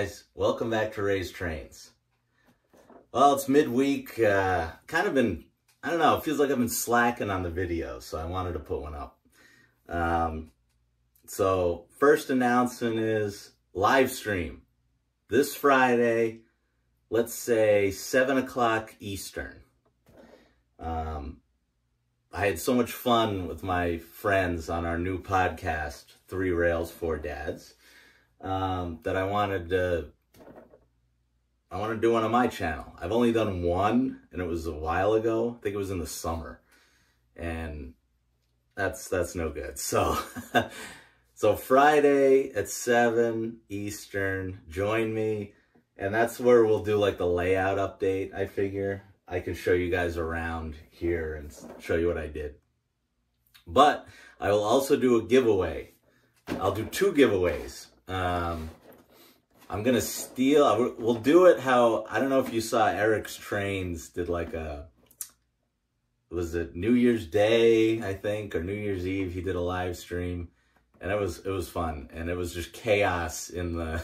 guys? Welcome back to Ray's Trains. Well, it's midweek. Uh, kind of been, I don't know, it feels like I've been slacking on the video, so I wanted to put one up. Um, so, first announcement is live stream. This Friday, let's say 7 o'clock Eastern. Um, I had so much fun with my friends on our new podcast, Three Rails, Four Dads um, that I wanted to, I want to do one on my channel. I've only done one and it was a while ago. I think it was in the summer and that's, that's no good. So, so Friday at seven Eastern, join me. And that's where we'll do like the layout update. I figure I can show you guys around here and show you what I did. But I will also do a giveaway. I'll do two giveaways. Um, I'm gonna steal. We'll do it how I don't know if you saw Eric's Trains did like a was it New Year's Day I think or New Year's Eve. He did a live stream, and it was it was fun, and it was just chaos in the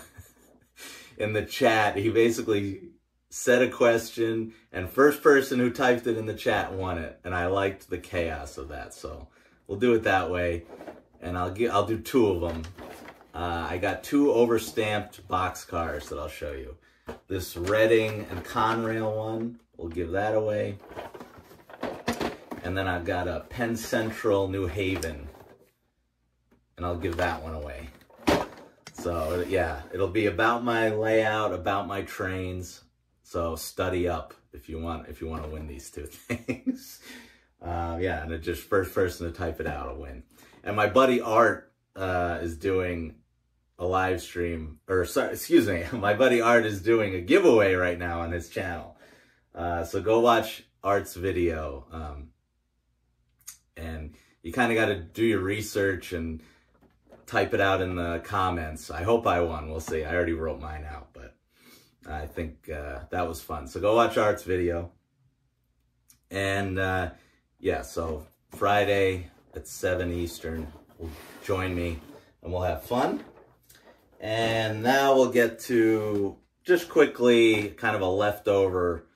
in the chat. He basically said a question, and first person who typed it in the chat won it, and I liked the chaos of that. So we'll do it that way, and I'll get I'll do two of them uh, I got two overstamped box cars that I'll show you. This Reading and Conrail one, we'll give that away. And then I've got a Penn Central New Haven, and I'll give that one away. So yeah, it'll be about my layout, about my trains. So study up if you want if you want to win these two things. Uh, yeah, and it just first person to type it out will win. And my buddy Art uh, is doing a live stream, or sorry, excuse me, my buddy Art is doing a giveaway right now on his channel. Uh, so go watch Art's video. Um, and you kind of got to do your research and type it out in the comments. I hope I won. We'll see. I already wrote mine out, but I think uh, that was fun. So go watch Art's video. And uh, yeah, so Friday at 7 Eastern, join me and we'll have fun. And now we'll get to just quickly kind of a leftover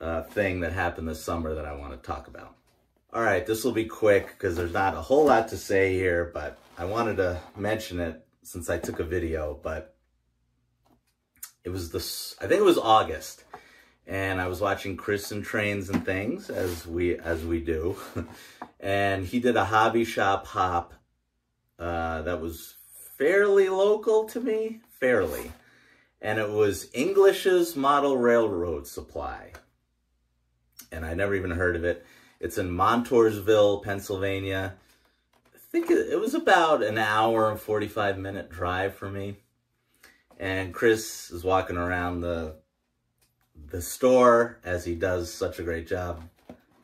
uh, thing that happened this summer that I want to talk about. All right, this will be quick because there's not a whole lot to say here, but I wanted to mention it since I took a video, but it was this, I think it was August, and I was watching Chris and Trains and Things, as we, as we do, and he did a hobby shop hop uh, that was fairly local to me, fairly. And it was English's Model Railroad Supply. And I never even heard of it. It's in Montoursville, Pennsylvania. I think it was about an hour and 45 minute drive for me. And Chris is walking around the the store as he does such a great job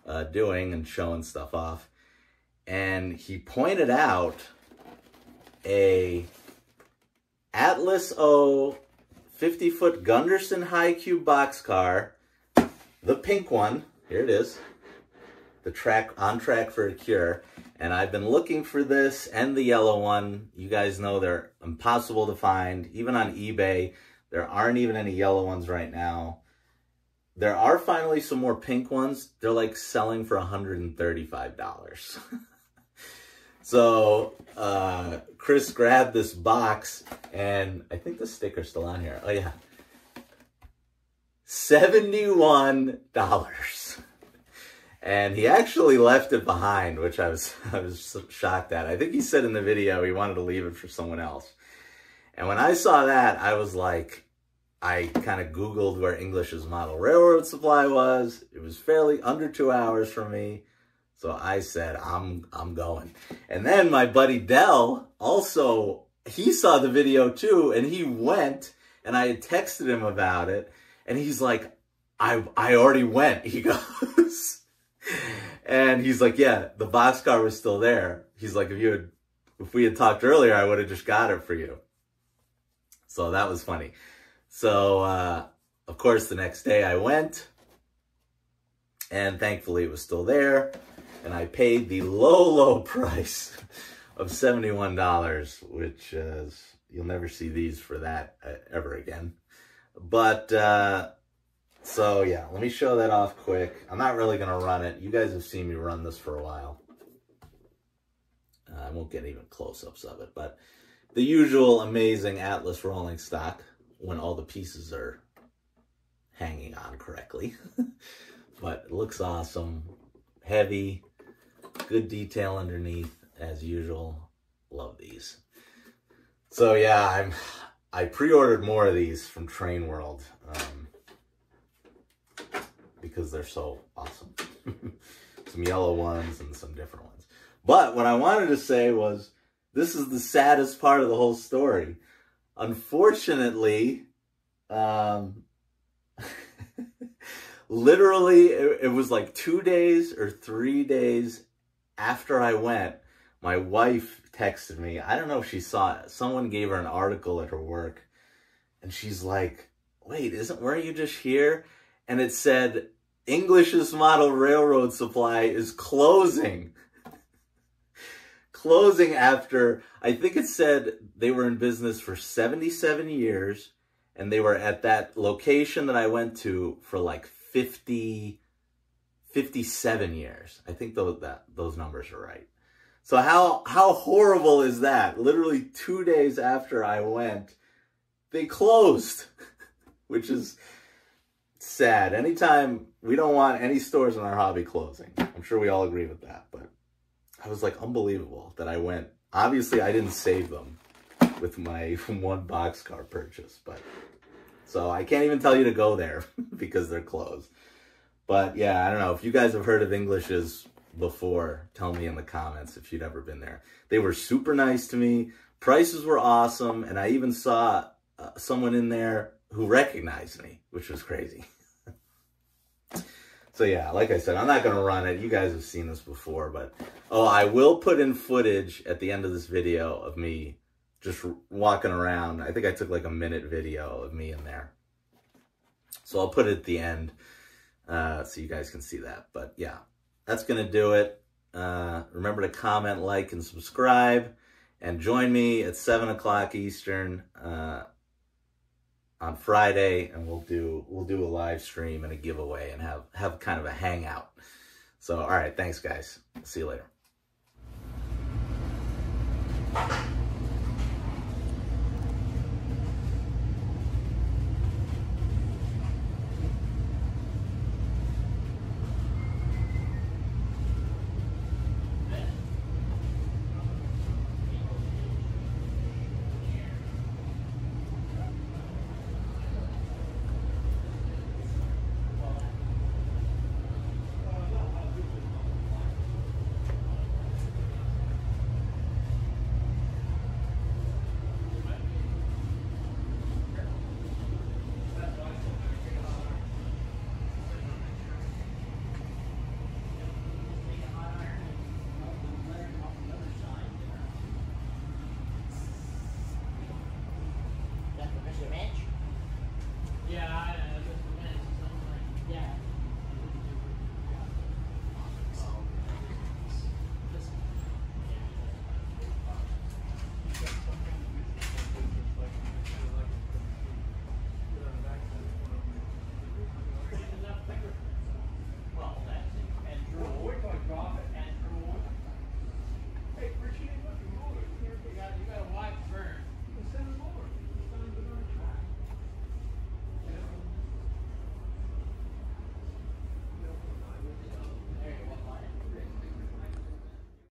uh, doing and showing stuff off. And he pointed out a Atlas O 50 foot Gunderson High Cube boxcar, the pink one, here it is, the track on track for a cure. And I've been looking for this and the yellow one. You guys know they're impossible to find, even on eBay. There aren't even any yellow ones right now. There are finally some more pink ones. They're like selling for $135. So uh, Chris grabbed this box, and I think the sticker's still on here. Oh, yeah. $71. And he actually left it behind, which I was I was shocked at. I think he said in the video he wanted to leave it for someone else. And when I saw that, I was like, I kind of Googled where English's model railroad supply was. It was fairly under two hours from me. So I said, I'm, I'm going. And then my buddy Dell also, he saw the video too and he went and I had texted him about it and he's like, I, I already went. He goes, and he's like, yeah, the boxcar was still there. He's like, if you had, if we had talked earlier, I would have just got it for you. So that was funny. So, uh, of course, the next day I went and thankfully it was still there and I paid the low, low price of $71, which is you'll never see these for that uh, ever again. But, uh, so yeah, let me show that off quick. I'm not really going to run it. You guys have seen me run this for a while. Uh, I won't get even close-ups of it, but the usual amazing Atlas rolling stock when all the pieces are hanging on correctly. but it looks awesome. Heavy, good detail underneath as usual. Love these. So yeah, I'm I pre-ordered more of these from Train World um, because they're so awesome. some yellow ones and some different ones. But what I wanted to say was this is the saddest part of the whole story. Unfortunately, um, literally, it, it was like two days or three days after I went, my wife texted me. I don't know if she saw it. Someone gave her an article at her work. And she's like, wait, isn't, weren't you just here? And it said, English's model railroad supply is closing. closing after, I think it said they were in business for 77 years. And they were at that location that I went to for like 50, 57 years. I think those, that, those numbers are right. So how, how horrible is that? Literally two days after I went, they closed, which is sad. Anytime we don't want any stores in our hobby closing. I'm sure we all agree with that, but I was like unbelievable that I went. Obviously, I didn't save them with my one boxcar purchase, but so I can't even tell you to go there because they're closed. But yeah, I don't know if you guys have heard of Englishes before, tell me in the comments if you'd ever been there. They were super nice to me. Prices were awesome. And I even saw uh, someone in there who recognized me, which was crazy. so yeah, like I said, I'm not going to run it. You guys have seen this before, but oh, I will put in footage at the end of this video of me just walking around. I think I took like a minute video of me in there. So I'll put it at the end uh, so you guys can see that. But yeah, that's going to do it. Uh, remember to comment, like, and subscribe. And join me at 7 o'clock Eastern uh, on Friday, and we'll do we'll do a live stream and a giveaway and have, have kind of a hangout. So, all right, thanks, guys. See you later.